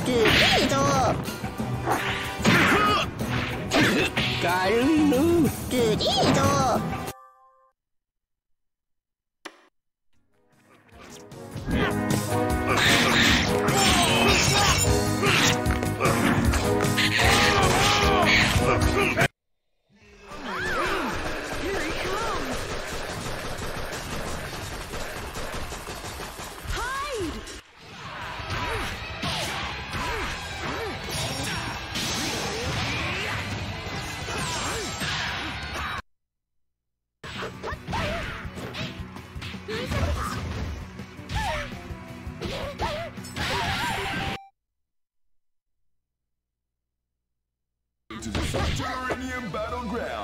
くいルリード to the Subterranean Battleground.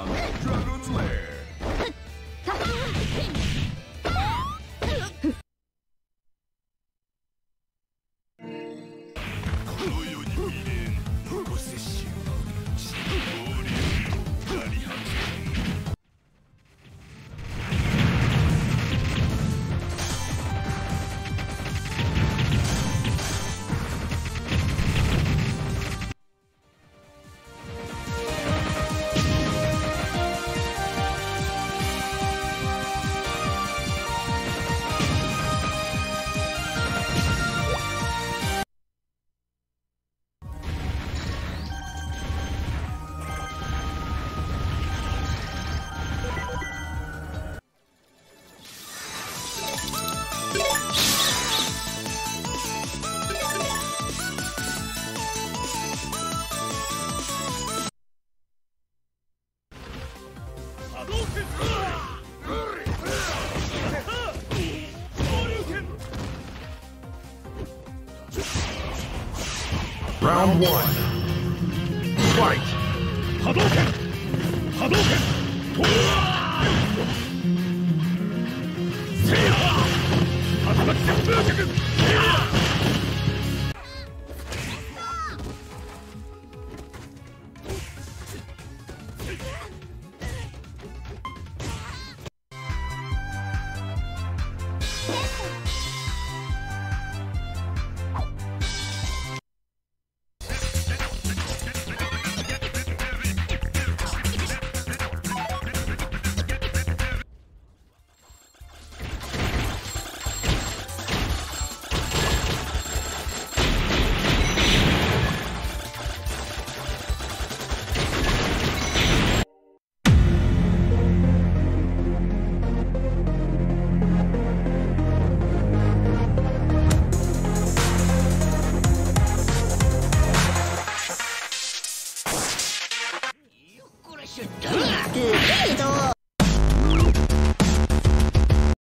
Round one. Fight! Hadouken! Hadouken! Yeah! けど。